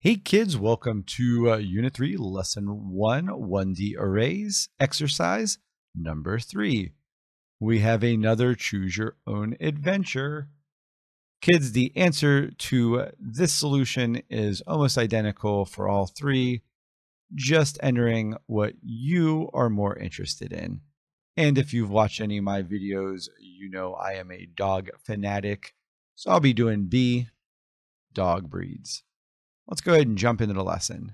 Hey kids, welcome to uh, Unit 3, Lesson 1, 1D Arrays, exercise number 3. We have another choose your own adventure. Kids, the answer to this solution is almost identical for all three, just entering what you are more interested in. And if you've watched any of my videos, you know I am a dog fanatic, so I'll be doing B, dog breeds. Let's go ahead and jump into the lesson.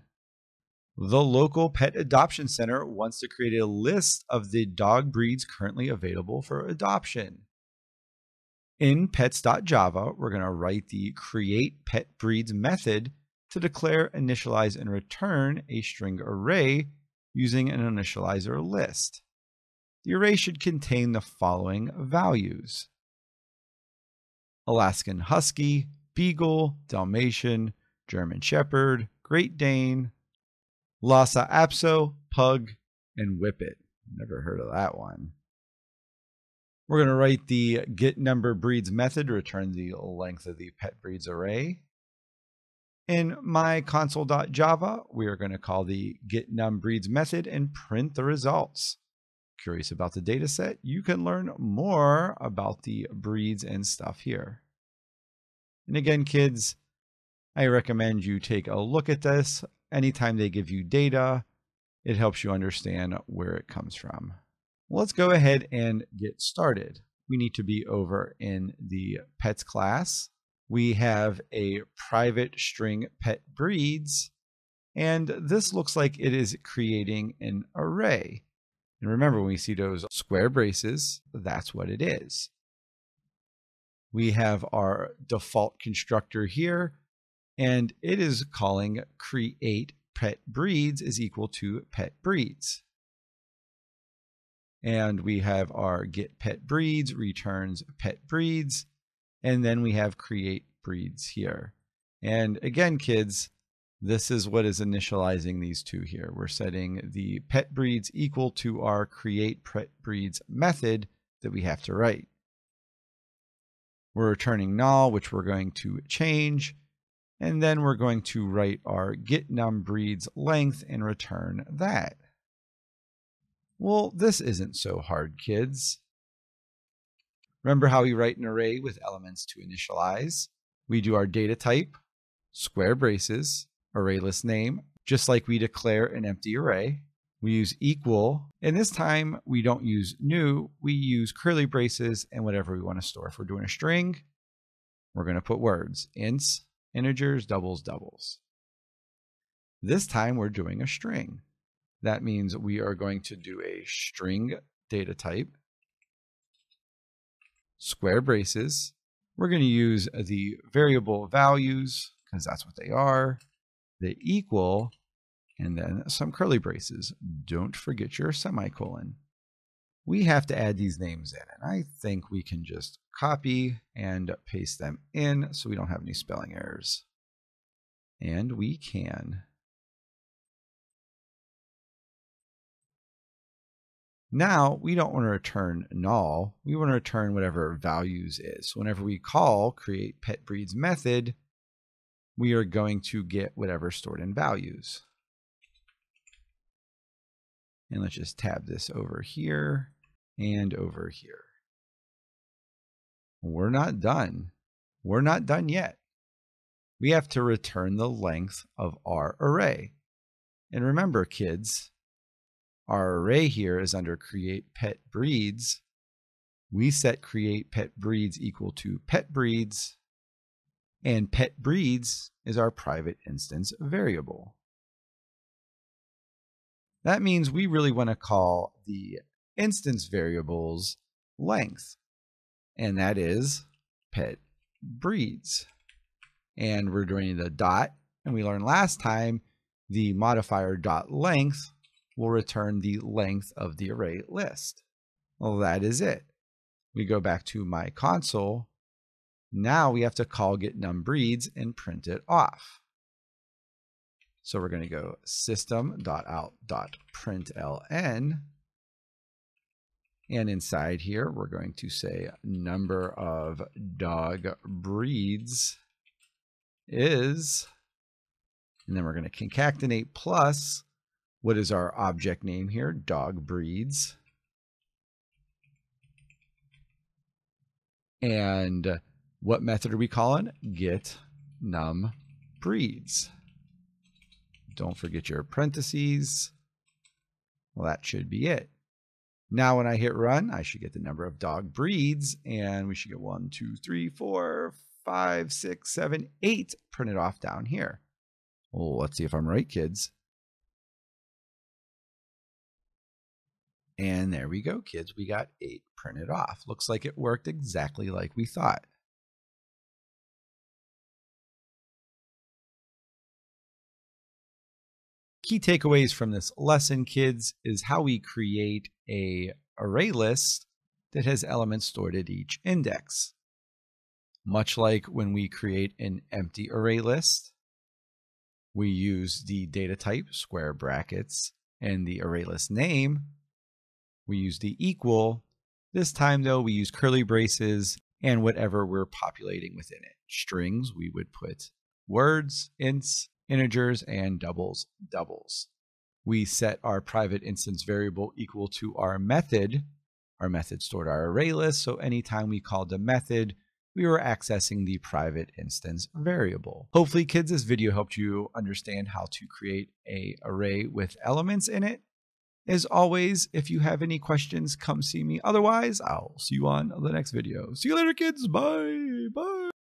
The local pet adoption center wants to create a list of the dog breeds currently available for adoption. In pets.java, we're going to write the create pet breeds method to declare, initialize, and return a string array using an initializer list. The array should contain the following values. Alaskan Husky, Beagle, Dalmatian, German Shepherd, Great Dane, Lhasa Apso, Pug, and Whippet. Never heard of that one. We're going to write the get number breeds method return the length of the pet breeds array. In my console.java, we are going to call the get num breeds method and print the results. Curious about the data set? You can learn more about the breeds and stuff here. And again, kids, I recommend you take a look at this. Anytime they give you data, it helps you understand where it comes from. let's go ahead and get started. We need to be over in the pets class. We have a private string pet breeds, and this looks like it is creating an array. And remember, when we see those square braces, that's what it is. We have our default constructor here, and it is calling create pet breeds is equal to pet breeds. And we have our get pet breeds returns pet breeds. And then we have create breeds here. And again, kids, this is what is initializing these two here. We're setting the pet breeds equal to our create pet breeds method that we have to write. We're returning null, which we're going to change. And then we're going to write our get num breeds length and return that. Well, this isn't so hard, kids. Remember how we write an array with elements to initialize? We do our data type, square braces, array list name, just like we declare an empty array. We use equal, and this time we don't use new, we use curly braces and whatever we want to store. If we're doing a string, we're going to put words, ints, integers, doubles, doubles. This time we're doing a string. That means we are going to do a string data type, square braces. We're going to use the variable values because that's what they are. the equal, and then some curly braces. Don't forget your semicolon. We have to add these names in, and I think we can just copy and paste them in so we don't have any spelling errors. And we can. Now, we don't want to return null. We want to return whatever values is. So whenever we call create pet breeds method, we are going to get whatever stored in values. And let's just tab this over here and over here. We're not done. We're not done yet. We have to return the length of our array. And remember, kids, our array here is under create pet breeds. We set create pet breeds equal to pet breeds, and pet breeds is our private instance variable. That means we really want to call the instance variables length and that is pet breeds. And we're doing the dot, and we learned last time the modifier dot length will return the length of the array list. Well, that is it. We go back to my console. Now we have to call get num breeds and print it off. So we're going to go system.out.println and inside here, we're going to say number of dog breeds is And then we're going to concatenate plus, what is our object name here? Dog breeds. And what method are we calling? Get num breeds. Don't forget your parentheses. Well, that should be it. Now, when I hit run, I should get the number of dog breeds, and we should get one, two, three, four, five, six, seven, eight printed off down here. Well, let's see if I'm right, kids. And there we go, kids. We got eight printed off. Looks like it worked exactly like we thought. Key takeaways from this lesson, kids, is how we create a array list that has elements stored at each index. Much like when we create an empty array list, we use the data type, square brackets, and the array list name. We use the equal. This time, though, we use curly braces and whatever we're populating within it. Strings, we would put words, ints, integers, and doubles, doubles. We set our private instance variable equal to our method. Our method stored our array list, so anytime we called a method, we were accessing the private instance variable. Hopefully, kids, this video helped you understand how to create a array with elements in it. As always, if you have any questions, come see me. Otherwise, I'll see you on the next video. See you later, kids. Bye. Bye.